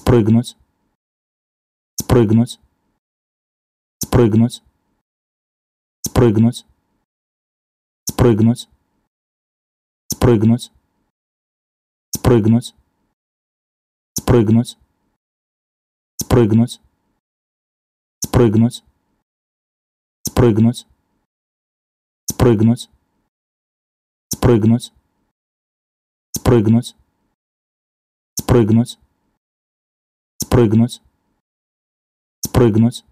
спрыгнуть, спрыгнуть, спрыгнуть, спрыгнуть, спрыгнуть, спрыгнуть, спрыгнуть, спрыгнуть, спрыгнуть, спрыгнуть, спрыгнуть, спрыгнуть, спрыгнуть, спрыгнуть, спрыгнуть, спрыгнуть, спрыгнуть,